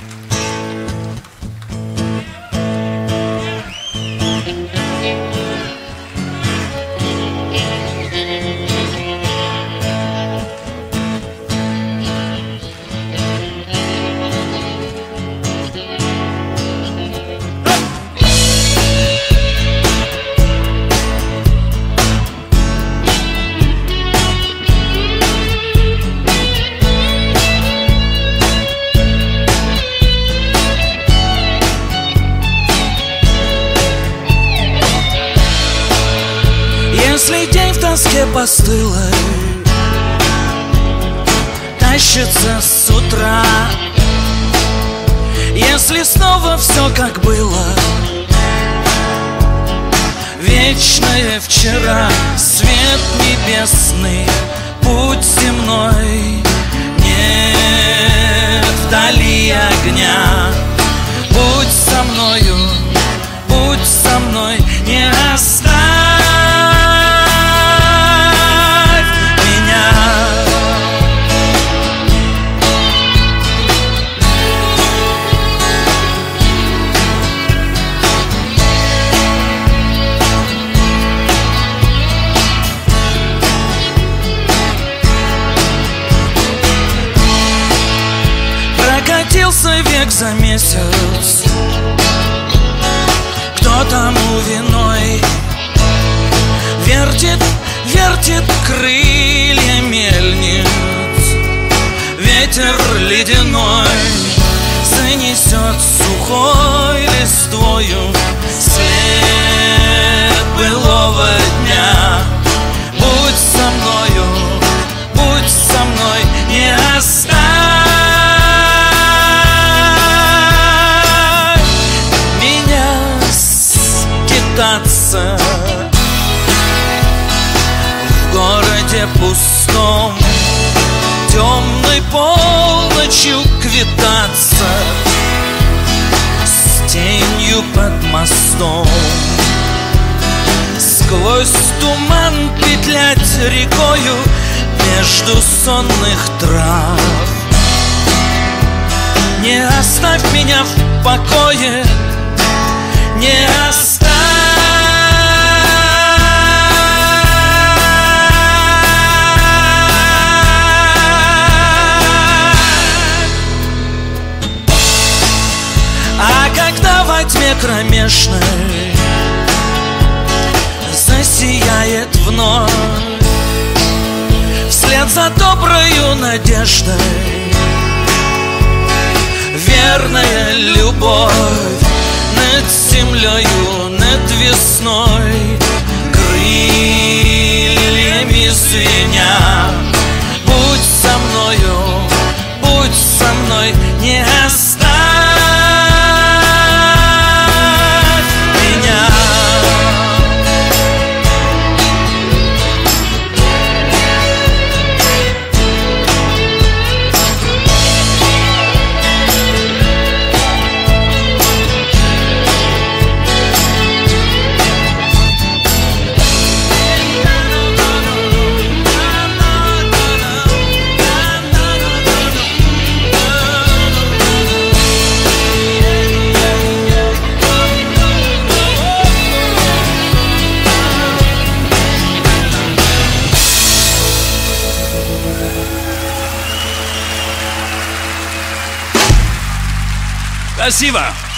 Если в тоске постылой. Тащится с утра. Если снова все как было. Вечное вчера Свет небесный Путь земной. Нет вдали огня. Будь со мною Будь со мной Не за месяц. Кто тому виной? Вертит, вертит крылья мельниц. Ветер ледяной Занесет сухой листвою городе пустом Темной полночью квитаться С тенью под мостом. Сквозь туман петлять рекою Между сонных трав. Не оставь меня в покое Не оставь во тьме кромешной Засияет вновь. Вслед за доброю надеждой Верная любовь Над землею, над весной Крыльями звеня. Будь со мною, будь со мной Не оставь Спасибо.